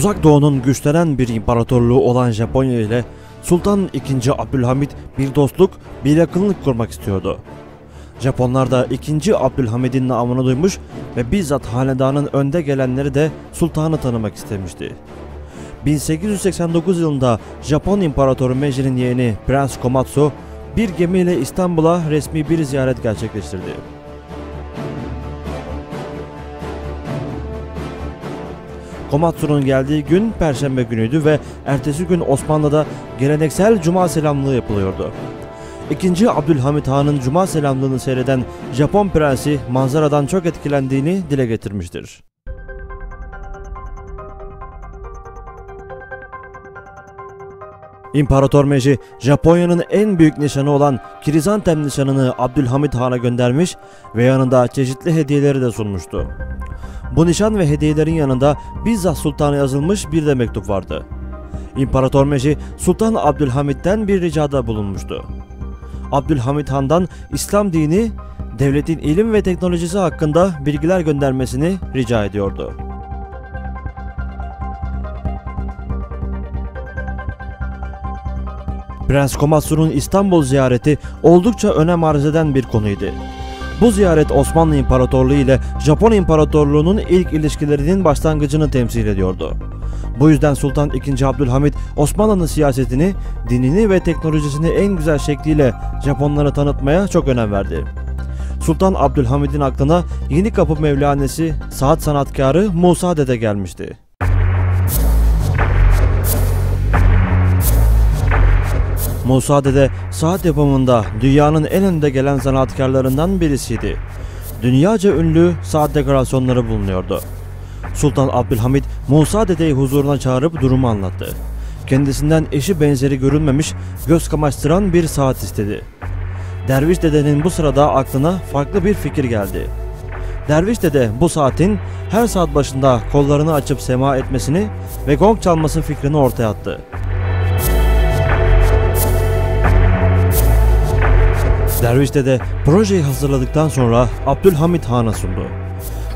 Uzak Doğu'nun güçlenen bir imparatorluğu olan Japonya ile Sultan II. Abdülhamit bir dostluk, bir yakınlık kurmak istiyordu. Japonlar da II. Abdülhamid'in namını duymuş ve bizzat hanedanın önde gelenleri de sultanı tanımak istemişti. 1889 yılında Japon İmparatoru Meiji yeğeni Prens Komatsu bir gemiyle İstanbul'a resmi bir ziyaret gerçekleştirdi. Komatsu'nun geldiği gün Perşembe günüydü ve ertesi gün Osmanlı'da geleneksel Cuma selamlığı yapılıyordu. İkinci Abdülhamit Han'ın Cuma selamlığını seyreden Japon prensi manzaradan çok etkilendiğini dile getirmiştir. İmparator Meiji, Japonya'nın en büyük nişanı olan Kirizantem nişanını Abdülhamit Han'a göndermiş ve yanında çeşitli hediyeleri de sunmuştu. Bu nişan ve hediyelerin yanında bizzat sultana yazılmış bir de mektup vardı. İmparator Meiji, Sultan Abdülhamit'ten bir ricada bulunmuştu. Abdülhamit Han'dan İslam dini, devletin ilim ve teknolojisi hakkında bilgiler göndermesini rica ediyordu. Prens Komatsu'nun İstanbul ziyareti oldukça önem arz eden bir konuydu. Bu ziyaret Osmanlı İmparatorluğu ile Japon İmparatorluğu'nun ilk ilişkilerinin başlangıcını temsil ediyordu. Bu yüzden Sultan II. Abdülhamit Osmanlı'nın siyasetini, dinini ve teknolojisini en güzel şekliyle Japonlara tanıtmaya çok önem verdi. Sultan Abdülhamid'in aklına Yeni Kapı Mevlanesi, saat sanatkarı Musa Dede gelmişti. Musa Dede saat yapımında dünyanın en önde gelen sanatkarlarından birisiydi. Dünyaca ünlü saat dekorasyonları bulunuyordu. Sultan Abdülhamid Musa Dede'yi huzuruna çağırıp durumu anlattı. Kendisinden eşi benzeri görülmemiş, göz kamaştıran bir saat istedi. Derviş dedenin bu sırada aklına farklı bir fikir geldi. Derviş dede bu saatin her saat başında kollarını açıp sema etmesini ve gong çalması fikrini ortaya attı. Derviş dede projeyi hazırladıktan sonra Abdülhamit Han'a sundu.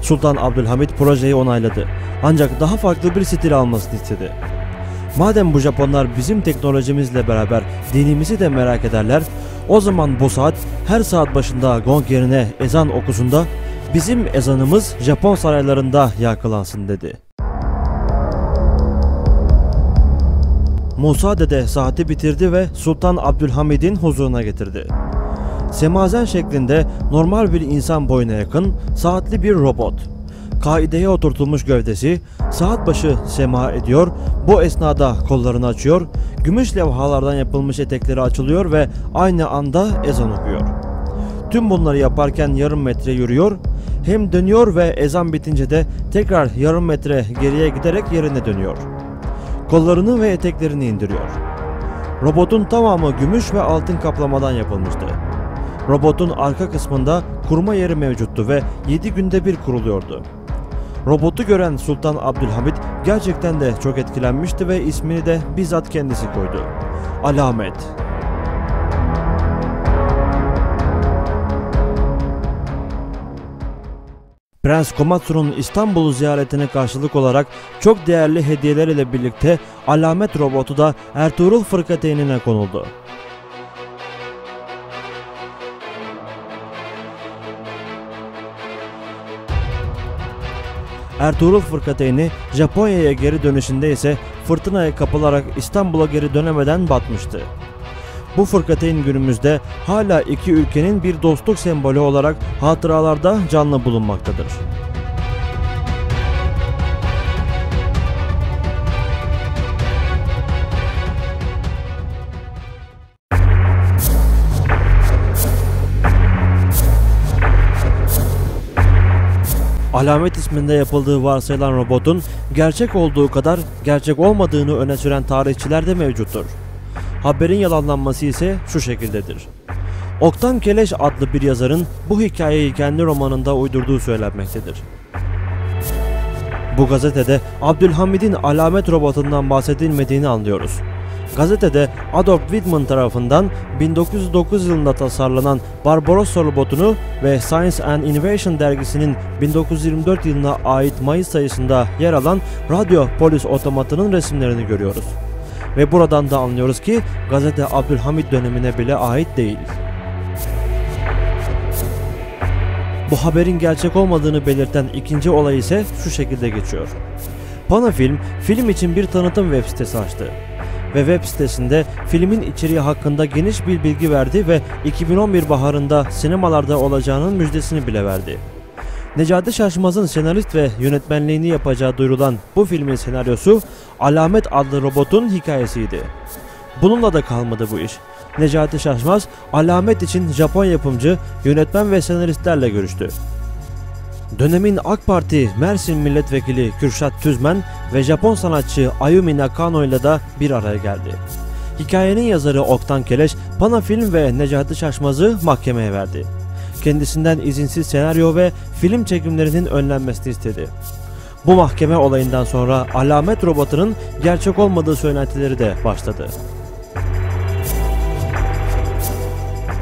Sultan Abdülhamit projeyi onayladı. Ancak daha farklı bir stil almasını istedi. Madem bu Japonlar bizim teknolojimizle beraber dinimizi de merak ederler, o zaman bu saat her saat başında gong yerine ezan okusunda bizim ezanımız Japon saraylarında yakılansın dedi. Musa dede saati bitirdi ve Sultan Abdülhamid'in huzuruna getirdi. Semazen şeklinde normal bir insan boyuna yakın saatli bir robot. Kaideye oturtulmuş gövdesi saat başı sema ediyor, bu esnada kollarını açıyor, gümüş levhalardan yapılmış etekleri açılıyor ve aynı anda ezan okuyor. Tüm bunları yaparken yarım metre yürüyor, hem dönüyor ve ezan bitince de tekrar yarım metre geriye giderek yerine dönüyor. Kollarını ve eteklerini indiriyor. Robotun tamamı gümüş ve altın kaplamadan yapılmıştı. Robotun arka kısmında kurma yeri mevcuttu ve 7 günde bir kuruluyordu. Robotu gören Sultan Abdülhamit gerçekten de çok etkilenmişti ve ismini de bizzat kendisi koydu. Alamet. Prens Komatsu'nun İstanbul ziyaretine karşılık olarak çok değerli hediyeler ile birlikte alamet robotu da Ertuğrul Fırkateynine konuldu. Ertuğrul Fırkateyni Japonya'ya geri dönüşünde ise fırtınaya kapılarak İstanbul'a geri dönemeden batmıştı. Bu fırkateyn günümüzde hala iki ülkenin bir dostluk sembolü olarak hatıralarda canlı bulunmaktadır. Alamet isminde yapıldığı varsayılan robotun gerçek olduğu kadar gerçek olmadığını öne süren tarihçiler de mevcuttur. Haberin yalanlanması ise şu şekildedir. Oktan Keleş adlı bir yazarın bu hikayeyi kendi romanında uydurduğu söylenmektedir. Bu gazetede Abdülhamid'in alamet robotundan bahsedilmediğini anlıyoruz. Gazetede Adolf Whitman tarafından 1909 yılında tasarlanan Barbarossa robotunu ve Science and Innovation dergisinin 1924 yılına ait Mayıs sayısında yer alan radyo polis otomatının resimlerini görüyoruz. Ve buradan da anlıyoruz ki gazete Abdülhamit dönemine bile ait değil. Bu haberin gerçek olmadığını belirten ikinci olay ise şu şekilde geçiyor. Panafilm, film için bir tanıtım web sitesi açtı. Ve web sitesinde filmin içeriği hakkında geniş bir bilgi verdi ve 2011 baharında sinemalarda olacağının müjdesini bile verdi. Necati Şaşmaz'ın senarist ve yönetmenliğini yapacağı duyurulan bu filmin senaryosu Alamet adlı robotun hikayesiydi. Bununla da kalmadı bu iş. Necati Şaşmaz, Alamet için Japon yapımcı, yönetmen ve senaristlerle görüştü. Dönemin AK Parti Mersin Milletvekili Kürşat Tüzmen ve Japon sanatçı Ayumi Nakano ile de bir araya geldi. Hikayenin yazarı Oktan Keleş, Panafilm ve Necati Şaşmaz'ı mahkemeye verdi. Kendisinden izinsiz senaryo ve film çekimlerinin önlenmesini istedi. Bu mahkeme olayından sonra alamet robotunun gerçek olmadığı söylentileri de başladı.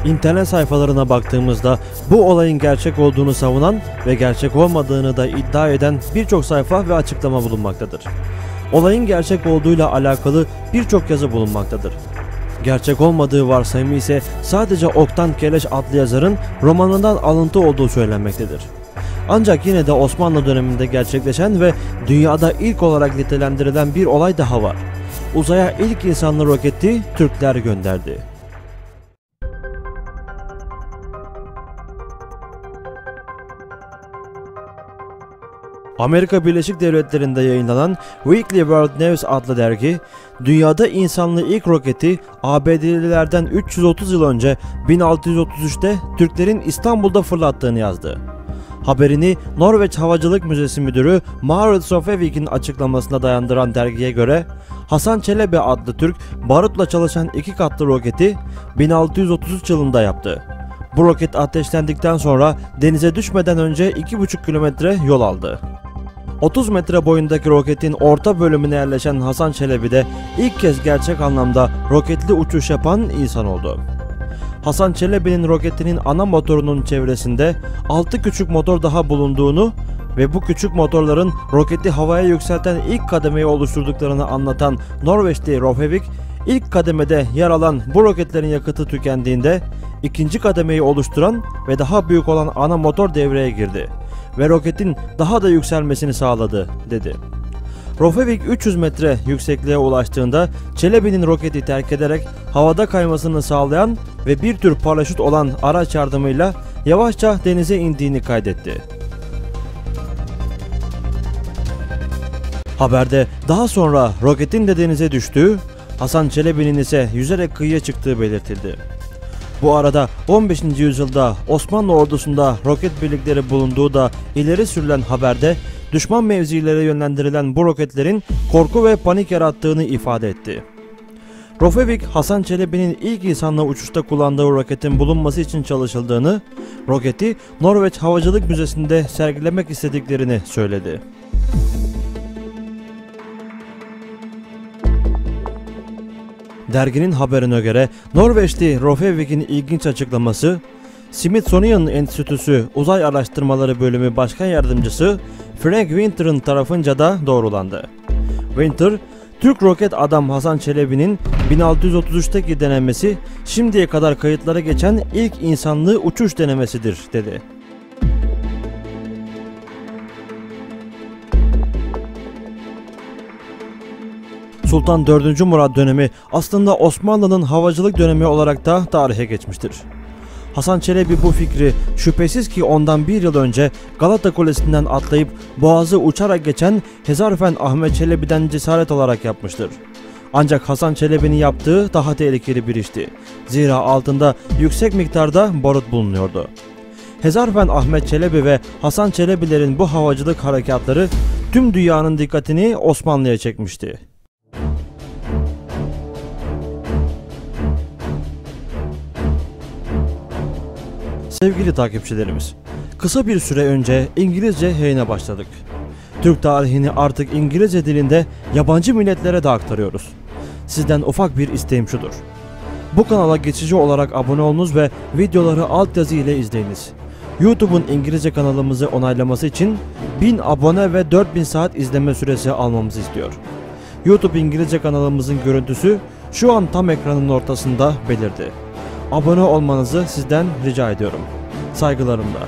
İnternet sayfalarına baktığımızda bu olayın gerçek olduğunu savunan ve gerçek olmadığını da iddia eden birçok sayfa ve açıklama bulunmaktadır. Olayın gerçek olduğuyla alakalı birçok yazı bulunmaktadır. Gerçek olmadığı varsayımı ise sadece Oktan Keleş adlı yazarın romanından alıntı olduğu söylenmektedir. Ancak yine de Osmanlı döneminde gerçekleşen ve dünyada ilk olarak nitelendirilen bir olay daha var. Uzaya ilk insanlı roketi Türkler gönderdi. Amerika Birleşik Devletleri'nde yayınlanan Weekly World News adlı dergi, dünyada insanlı ilk roketi ABD'lilerden 330 yıl önce 1633'te Türklerin İstanbul'da fırlattığını yazdı. Haberini Norveç Havacılık Müzesi Müdürü Marit Sofevik'in açıklamasına dayandıran dergiye göre Hasan Çelebi adlı Türk barutla çalışan iki katlı roketi 1633 yılında yaptı. Bu roket ateşlendikten sonra denize düşmeden önce 2,5 kilometre yol aldı. 30 metre boyundaki roketin orta bölümüne yerleşen Hasan Çelebi de ilk kez gerçek anlamda roketli uçuş yapan insan oldu. Hasan Çelebi'nin roketinin ana motorunun çevresinde 6 küçük motor daha bulunduğunu ve bu küçük motorların roketi havaya yükselten ilk kademeyi oluşturduklarını anlatan Norveçli Rofevik, ilk kademede yer alan bu roketlerin yakıtı tükendiğinde ikinci kademeyi oluşturan ve daha büyük olan ana motor devreye girdi ve roketin daha da yükselmesini sağladı, dedi. Rofevik 300 metre yüksekliğe ulaştığında Çelebi'nin roketi terk ederek havada kaymasını sağlayan ve bir tür paraşüt olan araç yardımıyla yavaşça denize indiğini kaydetti. Haberde daha sonra roketin de denize düştüğü, Hasan Çelebi'nin ise yüzerek kıyıya çıktığı belirtildi. Bu arada 15. yüzyılda Osmanlı ordusunda roket birlikleri bulunduğu da ileri sürülen haberde düşman mevzilere yönlendirilen bu roketlerin korku ve panik yarattığını ifade etti. Rofevik, Hasan Çelebi'nin ilk insanla uçuşta kullandığı roketin bulunması için çalışıldığını, roketi Norveç Havacılık Müzesi'nde sergilemek istediklerini söyledi. Derginin haberine göre Norveçli Rofevik'in ilginç açıklaması, Smithsonian Enstitüsü Uzay Araştırmaları Bölümü Başkan Yardımcısı Frank Winter'ın tarafınca da doğrulandı. Winter, Türk roket adam Hasan Çelebi'nin 1633'teki denemesi şimdiye kadar kayıtlara geçen ilk insanlı uçuş denemesidir dedi. Sultan 4. Murat dönemi aslında Osmanlı'nın havacılık dönemi olarak da tarihe geçmiştir. Hasan Çelebi bu fikri şüphesiz ki ondan bir yıl önce Galata Kulesi'nden atlayıp boğazı uçarak geçen Hezarfen Ahmet Çelebi'den cesaret olarak yapmıştır. Ancak Hasan Çelebi'nin yaptığı daha tehlikeli bir işti. Zira altında yüksek miktarda barut bulunuyordu. Hezarfen Ahmet Çelebi ve Hasan Çelebilerin bu havacılık harekatları tüm dünyanın dikkatini Osmanlı'ya çekmişti. Sevgili takipçilerimiz, kısa bir süre önce İngilizce yayına başladık. Türk tarihini artık İngilizce dilinde yabancı milletlere de aktarıyoruz. Sizden ufak bir isteğim şudur. Bu kanala geçici olarak abone olunuz ve videoları altyazı ile izleyiniz. YouTube'un İngilizce kanalımızı onaylaması için 1000 abone ve 4000 saat izleme süresi almamızı istiyor. YouTube İngilizce kanalımızın görüntüsü şu an tam ekranın ortasında belirdi. Abone olmanızı sizden rica ediyorum. Saygılarımla.